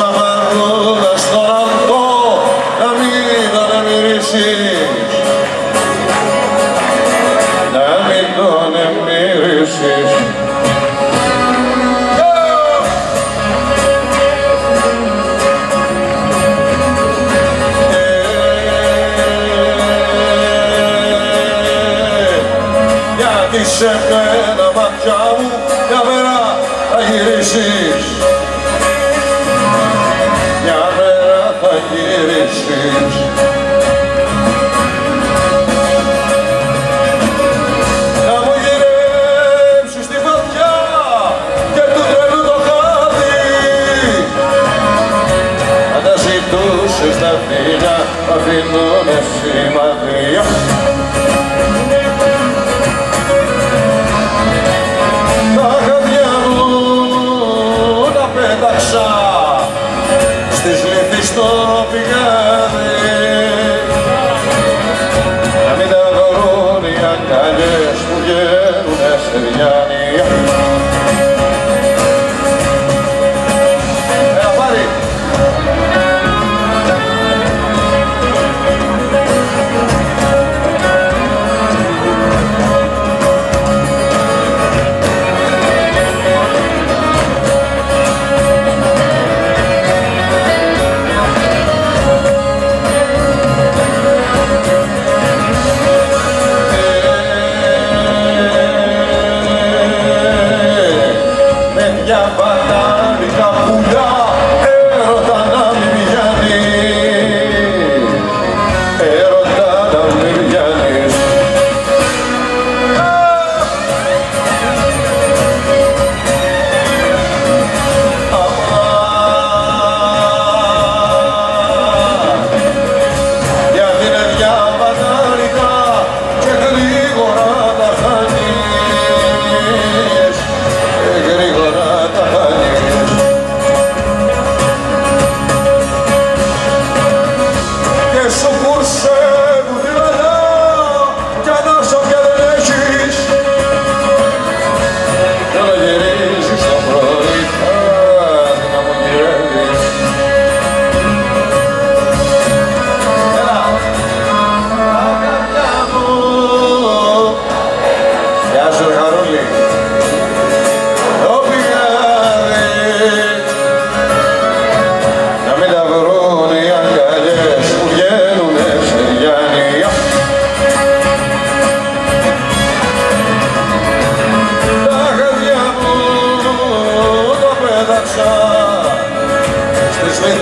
Baba. Σε μένα μάτια μου μια μέρα θα γυρίσεις. Μια μέρα θα γυρίσεις 가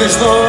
is the